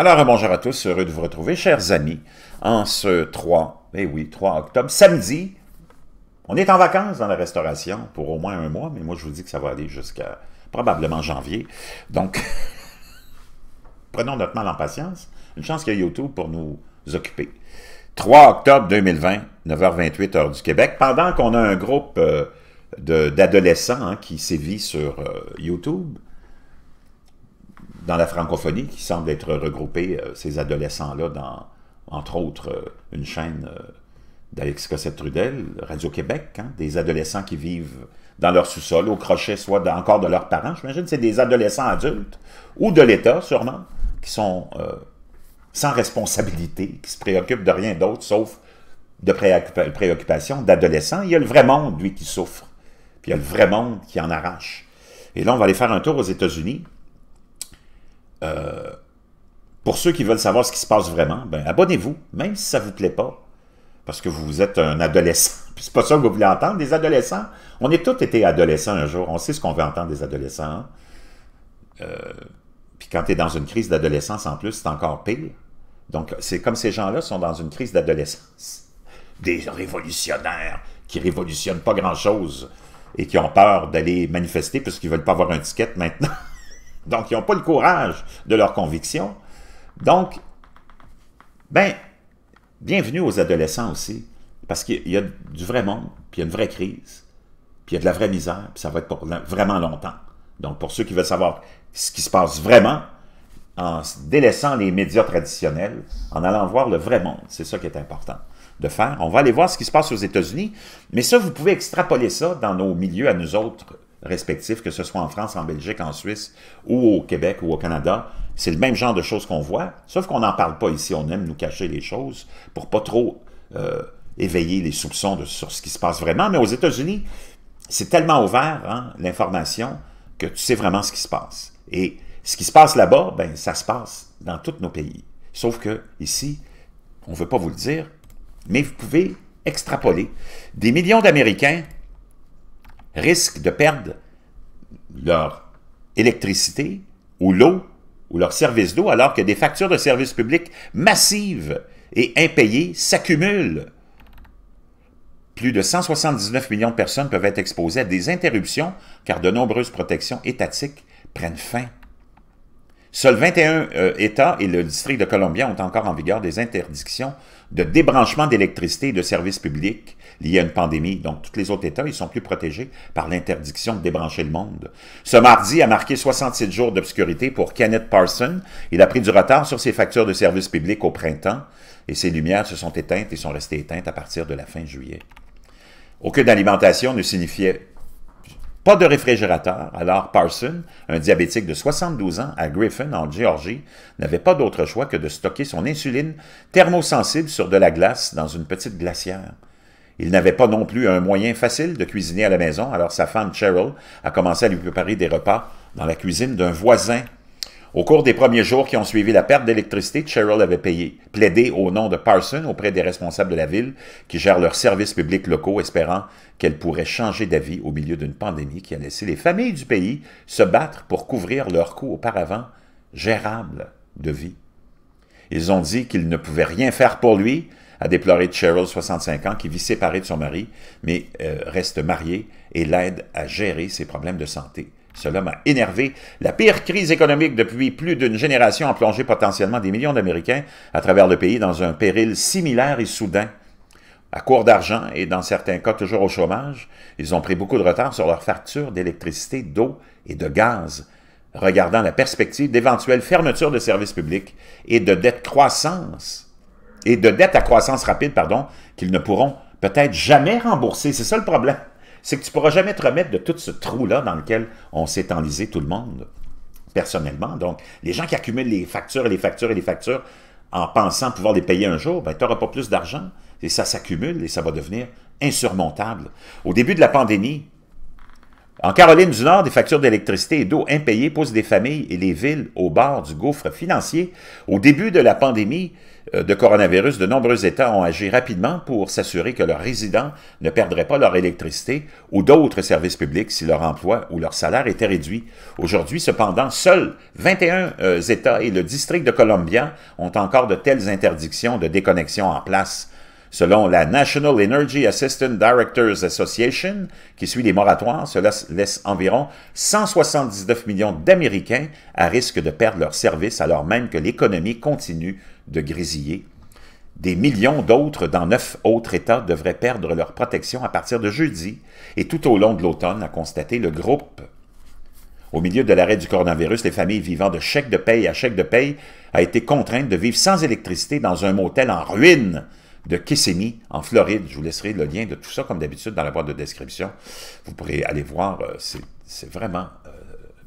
Alors, bonjour à tous, heureux de vous retrouver, chers amis, en ce 3, eh oui, 3 octobre, samedi. On est en vacances dans la restauration pour au moins un mois, mais moi je vous dis que ça va aller jusqu'à probablement janvier. Donc, prenons notre mal en patience. Une chance qu'il y a YouTube pour nous occuper. 3 octobre 2020, 9h28 heure du Québec, pendant qu'on a un groupe euh, d'adolescents hein, qui sévit sur euh, YouTube, dans la francophonie, qui semble être regroupés, euh, ces adolescents-là, dans, entre autres, euh, une chaîne euh, d'Alex Cossette-Trudel, Radio-Québec, hein, des adolescents qui vivent dans leur sous-sol, au crochet, soit encore de leurs parents. J'imagine que c'est des adolescents adultes, ou de l'État, sûrement, qui sont sans responsabilité, qui se préoccupent de rien d'autre, sauf de préoccupations d'adolescents. Il y a le vrai monde, lui, qui souffre. Puis il y a le vrai monde qui en arrache. Et là, on va aller faire un tour aux États-Unis. Euh, pour ceux qui veulent savoir ce qui se passe vraiment, ben, abonnez-vous, même si ça ne vous plaît pas, parce que vous êtes un adolescent. C'est pas ça que vous voulez entendre, des adolescents. On est tous été adolescents un jour, on sait ce qu'on veut entendre des adolescents. Euh, puis quand tu es dans une crise d'adolescence en plus, c'est encore pire. Donc, c'est comme ces gens-là sont dans une crise d'adolescence. Des révolutionnaires qui révolutionnent pas grand-chose et qui ont peur d'aller manifester parce qu'ils veulent pas avoir un ticket maintenant. Donc, ils n'ont pas le courage de leurs convictions. Donc, ben, bienvenue aux adolescents aussi, parce qu'il y a du vrai monde, puis il y a une vraie crise, puis il y a de la vraie misère, puis ça va être pour vraiment longtemps. Donc, pour ceux qui veulent savoir ce qui se passe vraiment, en délaissant les médias traditionnels, en allant voir le vrai monde, c'est ça qui est important de faire. On va aller voir ce qui se passe aux États-Unis, mais ça, vous pouvez extrapoler ça dans nos milieux à nous autres respectifs, que ce soit en France, en Belgique, en Suisse, ou au Québec, ou au Canada. C'est le même genre de choses qu'on voit, sauf qu'on n'en parle pas ici. On aime nous cacher les choses pour pas trop euh, éveiller les soupçons de, sur ce qui se passe vraiment. Mais aux États-Unis, c'est tellement ouvert, hein, l'information, que tu sais vraiment ce qui se passe. Et ce qui se passe là-bas, ben, ça se passe dans tous nos pays. Sauf que ici, on ne veut pas vous le dire, mais vous pouvez extrapoler. Des millions d'Américains risquent de perdre leur électricité ou l'eau ou leur service d'eau alors que des factures de services publics massives et impayées s'accumulent. Plus de 179 millions de personnes peuvent être exposées à des interruptions car de nombreuses protections étatiques prennent fin. Seuls 21 euh, États et le district de Columbia ont encore en vigueur des interdictions de débranchement d'électricité et de services publics liés à une pandémie. Donc, tous les autres États, ils sont plus protégés par l'interdiction de débrancher le monde. Ce mardi a marqué 67 jours d'obscurité pour Kenneth Parson. Il a pris du retard sur ses factures de services publics au printemps et ses lumières se sont éteintes et sont restées éteintes à partir de la fin juillet. Aucune alimentation ne signifiait pas de réfrigérateur, alors Parson, un diabétique de 72 ans à Griffin, en Géorgie, n'avait pas d'autre choix que de stocker son insuline thermosensible sur de la glace dans une petite glacière. Il n'avait pas non plus un moyen facile de cuisiner à la maison, alors sa femme Cheryl a commencé à lui préparer des repas dans la cuisine d'un voisin au cours des premiers jours qui ont suivi la perte d'électricité, Cheryl avait payé, plaidé au nom de Parson auprès des responsables de la ville qui gèrent leurs services publics locaux, espérant qu'elle pourrait changer d'avis au milieu d'une pandémie qui a laissé les familles du pays se battre pour couvrir leurs coûts auparavant gérables de vie. Ils ont dit qu'ils ne pouvaient rien faire pour lui, a déploré Cheryl, 65 ans, qui vit séparée de son mari, mais euh, reste mariée et l'aide à gérer ses problèmes de santé. Cela m'a énervé. La pire crise économique depuis plus d'une génération a plongé potentiellement des millions d'Américains à travers le pays dans un péril similaire et soudain. À court d'argent et dans certains cas toujours au chômage, ils ont pris beaucoup de retard sur leurs factures d'électricité, d'eau et de gaz, regardant la perspective d'éventuelles fermetures de services publics et de dettes croissance et de dettes à croissance rapide, pardon, qu'ils ne pourront peut-être jamais rembourser. C'est ça le problème c'est que tu ne pourras jamais te remettre de tout ce trou-là dans lequel on s'est enlisé tout le monde, personnellement. Donc, les gens qui accumulent les factures et les factures et les factures en pensant pouvoir les payer un jour, ben, tu n'auras pas plus d'argent et ça s'accumule et ça va devenir insurmontable. Au début de la pandémie, En Caroline du Nord, des factures d'électricité et d'eau impayées poussent des familles et les villes au bord du gouffre financier. Au début de la pandémie de coronavirus, de nombreux États ont agi rapidement pour s'assurer que leurs résidents ne perdraient pas leur électricité ou d'autres services publics si leur emploi ou leur salaire était réduit. Aujourd'hui, cependant, seuls 21 euh, États et le district de Columbia ont encore de telles interdictions de déconnexion en place. Selon la National Energy Assistant Directors Association, qui suit les moratoires, cela laisse environ 179 millions d'Américains à risque de perdre leur service alors même que l'économie continue de grésiller. Des millions d'autres dans neuf autres États devraient perdre leur protection à partir de jeudi et tout au long de l'automne, a constaté le groupe. Au milieu de l'arrêt du coronavirus, les familles vivant de chèque de paye à chèque de paye a été contraintes de vivre sans électricité dans un motel en ruine de Kissimmee, en Floride. Je vous laisserai le lien de tout ça, comme d'habitude, dans la boîte de description. Vous pourrez aller voir, euh, c'est vraiment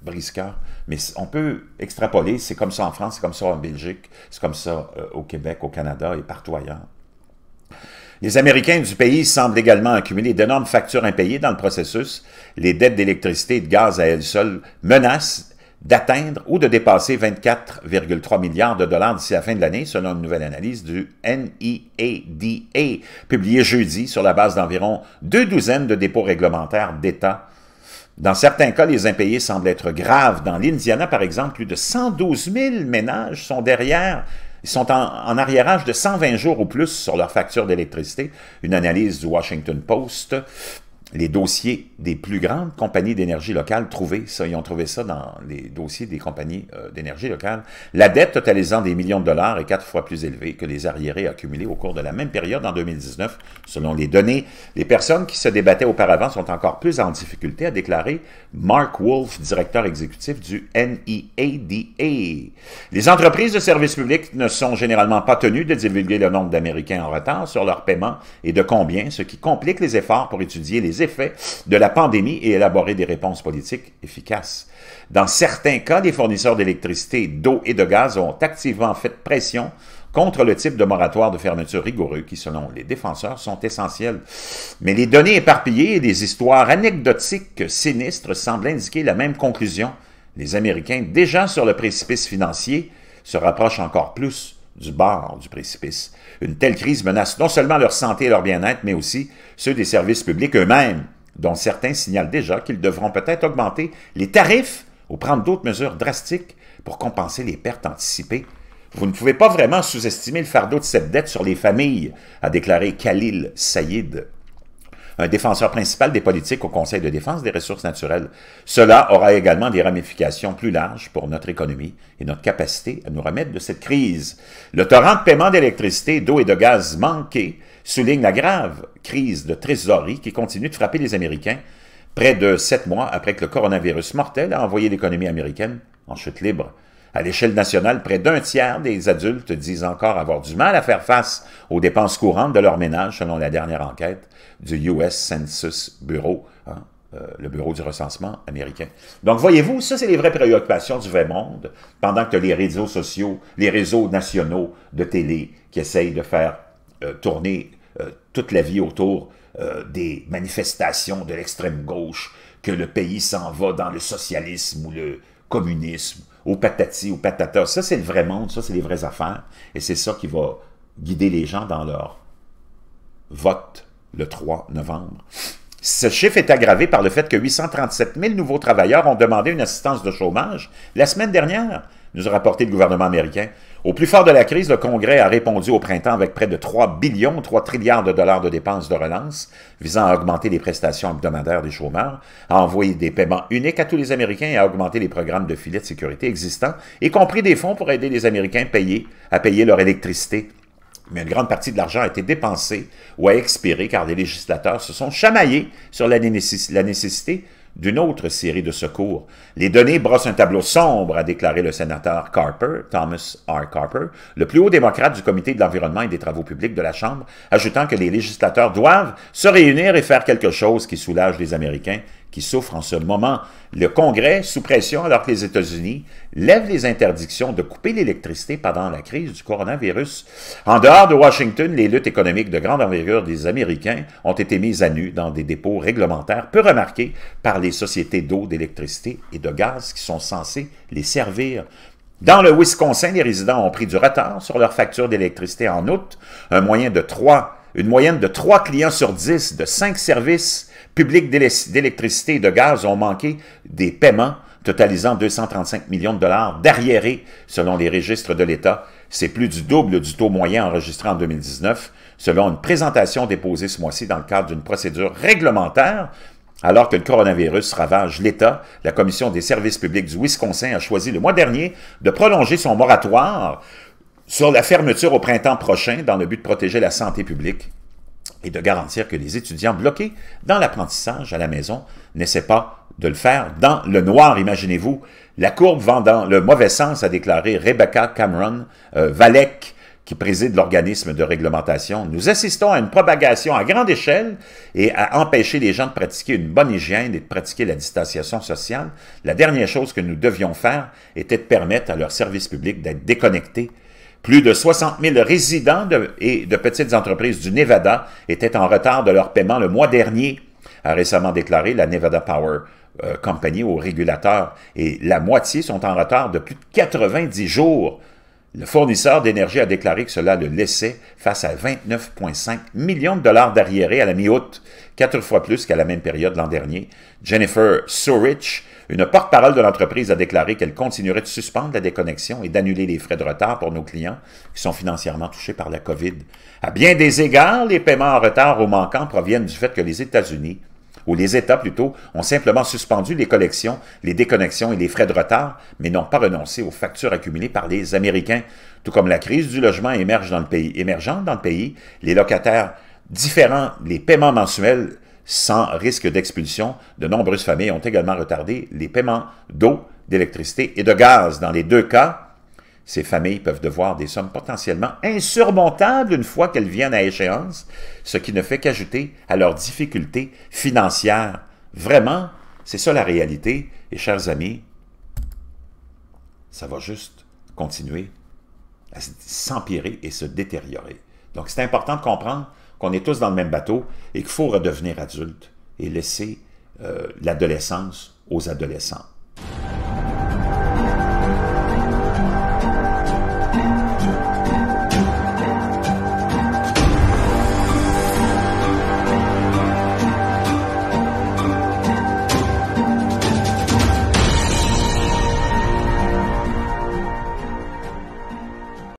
brisqueur. Mais on peut extrapoler, c'est comme ça en France, c'est comme ça en Belgique, c'est comme ça euh, au Québec, au Canada et partout ailleurs. Les Américains du pays semblent également accumuler d'énormes factures impayées dans le processus. Les dettes d'électricité et de gaz à elles seules menacent d'atteindre ou de dépasser 24,3 milliards de dollars d'ici la fin de l'année, selon une nouvelle analyse du NEADA, publiée jeudi sur la base d'environ deux douzaines de dépôts réglementaires d'État. Dans certains cas, les impayés semblent être graves. Dans l'Indiana, par exemple, plus de 112 000 ménages sont derrière sont en, en, arriérage de 120 jours ou plus sur leur facture d'électricité. Une analyse du Washington Post les dossiers des plus grandes compagnies d'énergie locale trouvés, ça, ils ont trouvé ça dans les dossiers des compagnies euh, d'énergie locale. La dette totalisant des millions de dollars est quatre fois plus élevée que les arriérés accumulés au cours de la même période en 2019. Selon les données, les personnes qui se débattaient auparavant sont encore plus en difficulté, a déclaré Mark Wolf, directeur exécutif du NEADA. Les entreprises de services publics ne sont généralement pas tenues de divulguer le nombre d'Américains en retard sur leur paiement et de combien, ce qui complique les efforts pour étudier les effets de la pandémie et élaborer des réponses politiques efficaces. Dans certains cas, les fournisseurs d'électricité, d'eau et de gaz ont activement fait pression contre le type de moratoire de fermeture rigoureux qui, selon les défenseurs, sont essentiels. Mais les données éparpillées et des histoires anecdotiques sinistres semblent indiquer la même conclusion. Les Américains, déjà sur le précipice financier, se rapprochent encore plus du bord du précipice. Une telle crise menace non seulement leur santé et leur bien-être, mais aussi ceux des services publics eux-mêmes, dont certains signalent déjà qu'ils devront peut-être augmenter les tarifs ou prendre d'autres mesures drastiques pour compenser les pertes anticipées. Vous ne pouvez pas vraiment sous-estimer le fardeau de cette dette sur les familles, a déclaré Khalil Saïd, un défenseur principal des politiques au Conseil de défense des ressources naturelles. Cela aura également des ramifications plus larges pour notre économie et notre capacité à nous remettre de cette crise. Le torrent de paiement d'électricité, d'eau et de gaz manqué souligne la grave crise de trésorerie qui continue de frapper les Américains près de sept mois après que le coronavirus mortel a envoyé l'économie américaine en chute libre. À l'échelle nationale, près d'un tiers des adultes disent encore avoir du mal à faire face aux dépenses courantes de leur ménage, selon la dernière enquête du US Census Bureau, hein, euh, le bureau du recensement américain. Donc, voyez-vous, ça, c'est les vraies préoccupations du vrai monde, pendant que les réseaux sociaux, les réseaux nationaux de télé qui essayent de faire euh, tourner euh, toute la vie autour des manifestations de l'extrême gauche, que le pays s'en va dans le socialisme ou le communisme, au patati, ou patata. Ça, c'est le vrai monde, ça, c'est les vraies affaires. Et c'est ça qui va guider les gens dans leur vote le 3 novembre. Ce chiffre est aggravé par le fait que 837 000 nouveaux travailleurs ont demandé une assistance de chômage la semaine dernière, nous a rapporté le gouvernement américain. Au plus fort de la crise, le Congrès a répondu au printemps avec près de 3 billions, 3 trilliards de dollars de dépenses de relance visant à augmenter les prestations hebdomadaires des chômeurs, à envoyer des paiements uniques à tous les Américains et à augmenter les programmes de filets de sécurité existants, y compris des fonds pour aider les Américains à payer leur électricité. Mais une grande partie de l'argent a été dépensée ou a expiré car les législateurs se sont chamaillés sur la nécessité d'une autre série de secours. Les données brossent un tableau sombre, a déclaré le sénateur Carper, Thomas R. Carper, le plus haut démocrate du Comité de l'environnement et des travaux publics de la Chambre, ajoutant que les législateurs doivent se réunir et faire quelque chose qui soulage les Américains qui souffrent en ce moment. Le Congrès, sous pression, alors que les États-Unis lèvent les interdictions de couper l'électricité pendant la crise du coronavirus. En dehors de Washington, les luttes économiques de grande envergure des Américains ont été mises à nu dans des dépôts réglementaires peu remarqués par les sociétés d'eau, d'électricité et de gaz qui sont censées les servir. Dans le Wisconsin, les résidents ont pris du retard sur leur facture d'électricité en août, un moyen de trois, une moyenne de 3 clients sur 10 de 5 services publics d'électricité et de gaz ont manqué des paiements totalisant 235 millions de dollars d'arriérés selon les registres de l'État. C'est plus du double du taux moyen enregistré en 2019, selon une présentation déposée ce mois-ci dans le cadre d'une procédure réglementaire alors que le coronavirus ravage l'État, la Commission des services publics du Wisconsin a choisi le mois dernier de prolonger son moratoire sur la fermeture au printemps prochain dans le but de protéger la santé publique et de garantir que les étudiants bloqués dans l'apprentissage à la maison n'essaient pas de le faire dans le noir, imaginez-vous. La courbe vend dans le mauvais sens, a déclaré Rebecca Cameron euh, Valek, qui préside l'organisme de réglementation, nous assistons à une propagation à grande échelle et à empêcher les gens de pratiquer une bonne hygiène et de pratiquer la distanciation sociale. La dernière chose que nous devions faire était de permettre à leurs services publics d'être déconnectés. Plus de 60 000 résidents et de petites entreprises du Nevada étaient en retard de leur paiement le mois dernier, a récemment déclaré la Nevada Power euh, Company au régulateur, et la moitié sont en retard de plus de 90 jours. Le fournisseur d'énergie a déclaré que cela le laissait face à 29,5 millions de dollars d'arriérés à la mi-août, quatre fois plus qu'à la même période l'an dernier. Jennifer Surich, une porte-parole de l'entreprise, a déclaré qu'elle continuerait de suspendre la déconnexion et d'annuler les frais de retard pour nos clients qui sont financièrement touchés par la COVID. À bien des égards, les paiements en retard ou manquants proviennent du fait que les États-Unis où les États plutôt ont simplement suspendu les collections, les déconnexions et les frais de retard, mais n'ont pas renoncé aux factures accumulées par les Américains. Tout comme la crise du logement émerge dans le pays, émergente dans le pays, les locataires différents, les paiements mensuels sans risque d'expulsion, de nombreuses familles ont également retardé les paiements d'eau, d'électricité et de gaz. Dans les deux cas, ces familles peuvent devoir des sommes potentiellement insurmontables une fois qu'elles viennent à échéance, ce qui ne fait qu'ajouter à leurs difficultés financières. Vraiment, c'est ça la réalité. Et chers amis, ça va juste continuer à s'empirer et se détériorer. Donc c'est important de comprendre qu'on est tous dans le même bateau et qu'il faut redevenir adulte et laisser euh, l'adolescence aux adolescents.